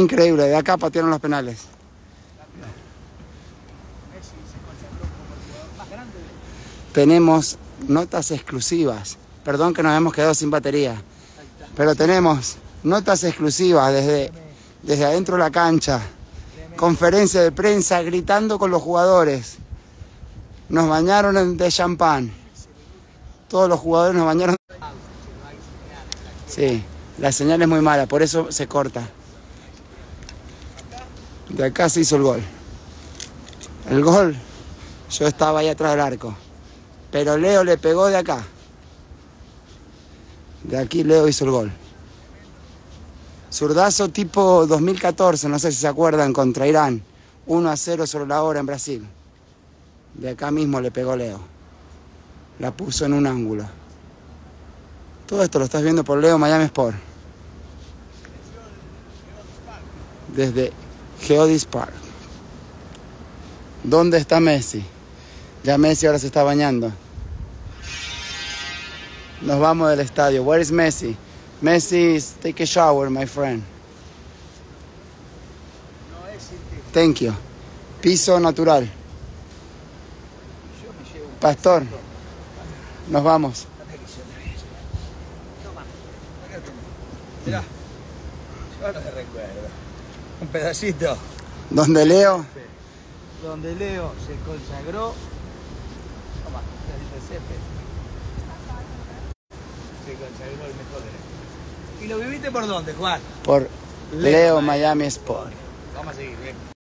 Increíble, de acá patearon los penales. Tenemos notas exclusivas. Perdón que nos hemos quedado sin batería. Pero tenemos notas exclusivas desde, desde adentro de la cancha. Conferencia de prensa gritando con los jugadores. Nos bañaron de champán. Todos los jugadores nos bañaron. Sí, la señal es muy mala, por eso se corta. De acá se hizo el gol. El gol, yo estaba ahí atrás del arco. Pero Leo le pegó de acá. De aquí Leo hizo el gol. Zurdazo tipo 2014, no sé si se acuerdan, contra Irán. 1 a 0 sobre la hora en Brasil. De acá mismo le pegó Leo. La puso en un ángulo. Todo esto lo estás viendo por Leo Miami Sport. Desde Geodis Park. ¿Dónde está Messi? Ya Messi ahora se está bañando. Nos vamos del estadio. Where is Messi? Messi, is take a shower, my friend. Thank you. Piso natural. Pastor, nos vamos. Mirá, ahora se recuerda. Un pedacito Donde Leo, donde Leo se consagró. Toma. Se consagró el mejor de ¿Y lo viviste por dónde, Juan? por Leo Miami Sport. Vamos a seguir, bien.